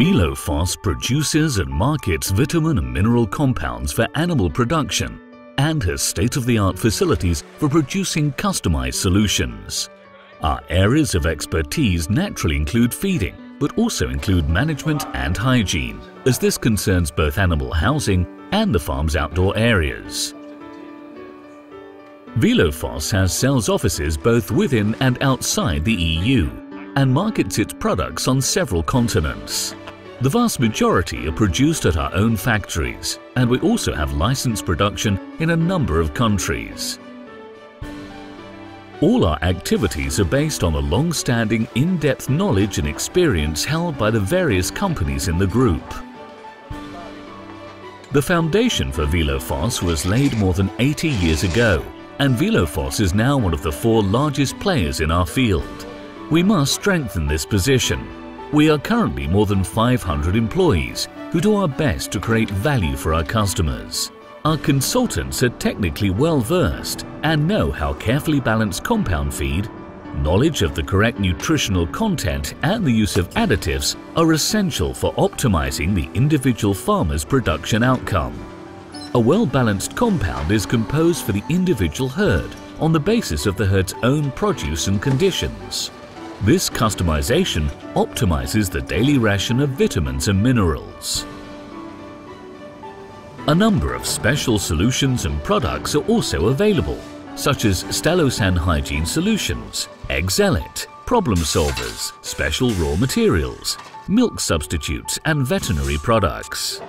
Vilofoss produces and markets vitamin and mineral compounds for animal production and has state-of-the-art facilities for producing customized solutions. Our areas of expertise naturally include feeding, but also include management and hygiene, as this concerns both animal housing and the farm's outdoor areas. Vilofoss has sales offices both within and outside the EU and markets its products on several continents. The vast majority are produced at our own factories and we also have licensed production in a number of countries. All our activities are based on the long-standing in-depth knowledge and experience held by the various companies in the group. The foundation for Vilofoss was laid more than 80 years ago and Vilofoss is now one of the four largest players in our field. We must strengthen this position. We are currently more than 500 employees who do our best to create value for our customers. Our consultants are technically well versed and know how carefully balanced compound feed, knowledge of the correct nutritional content and the use of additives are essential for optimizing the individual farmer's production outcome. A well-balanced compound is composed for the individual herd on the basis of the herd's own produce and conditions. This customization optimizes the daily ration of vitamins and minerals. A number of special solutions and products are also available, such as Stalosan Hygiene Solutions, Excelit, Problem Solvers, Special Raw Materials, Milk Substitutes and Veterinary Products.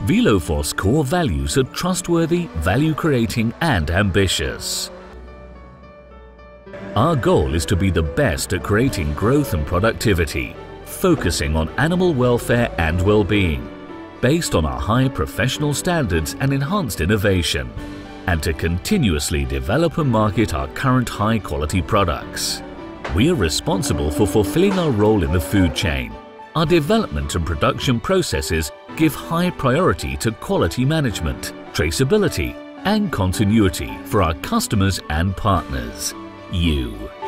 Vilofoss core values are trustworthy, value-creating and ambitious. Our goal is to be the best at creating growth and productivity, focusing on animal welfare and well-being, based on our high professional standards and enhanced innovation, and to continuously develop and market our current high-quality products. We are responsible for fulfilling our role in the food chain. Our development and production processes give high priority to quality management, traceability and continuity for our customers and partners you.